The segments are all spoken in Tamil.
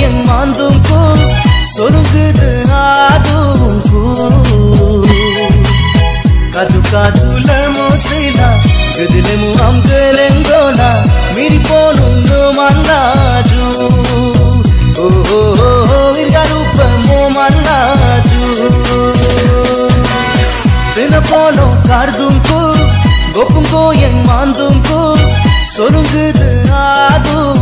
என் மாந்தும் பூ சொருங்குது அதுவும் பூ கது காதுல மோசிலா கதிலமு அங்கலெங்கோனா மீறி போனும் மன்னாஜு. ஓ ரூபமோ மன்னாஜு. தின போனோம் கார்தும் பூ கொப்புங்கோ என் மாந்தும் பூ சொருங்குது அதுவும்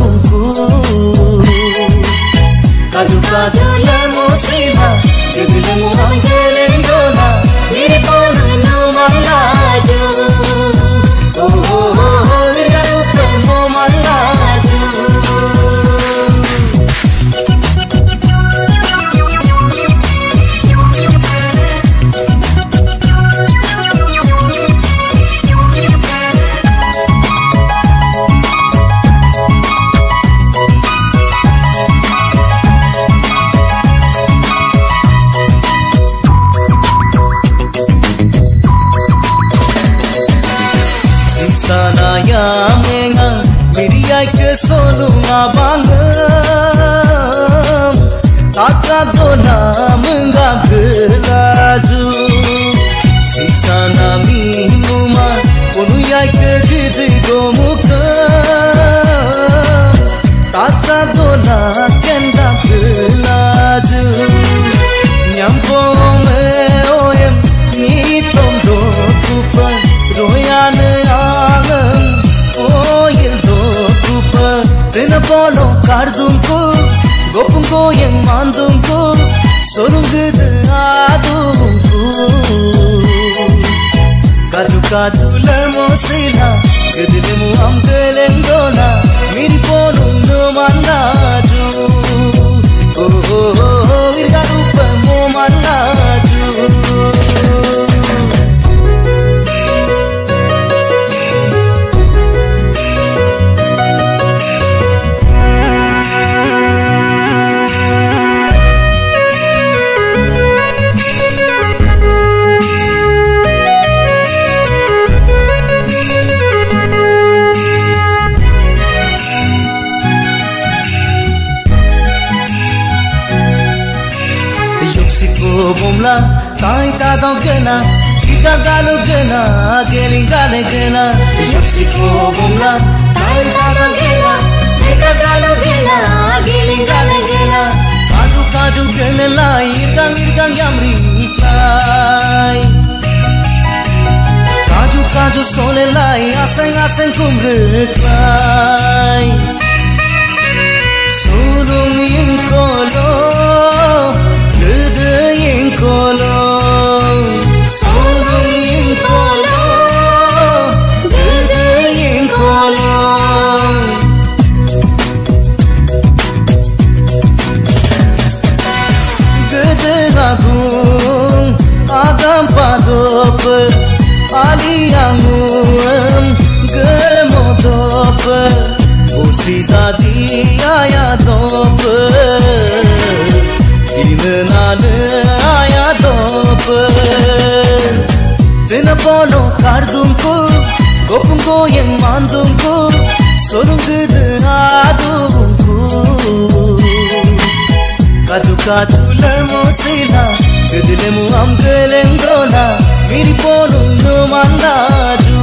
கேக்குது கோமுகம் தாத்தா தோனா கெந்தா பிள்ளாஜு ஞம்போமே ஓயம் நீ தொந்தோ குப்ப ரோயான ஆலம் கோயில் தோ குப்ப தின போலும் கார்துங்கு கோப்புங்கோ எங் மாந்துங்கோ சொருங்குது ஆதும் காஜு காஜுல కాజులమో శ్రీలా గదిలము అంగలెంగోనా మిరిపోను మన్నాజు ఓహో बुमला ताई दादों के ना किता गालों के ना गाले के ना मुक्सिको बुमला ताई दादों के ना किता गालों के ना गाले के काजू काजू के ने लाई इरका मिरका यामरी ताई काजू काजू सोले लाई आसन आसन कुम्रे ताई dope Ali amuam Gemo dope Usi dadi aya dope Dinu nanu aya dope Dinu polo kardumku Gopumko yang mandumku Solungudu adumku Kaduka chula mosila Gidilemu amgelengo na విరిపోనుండు మందాజు.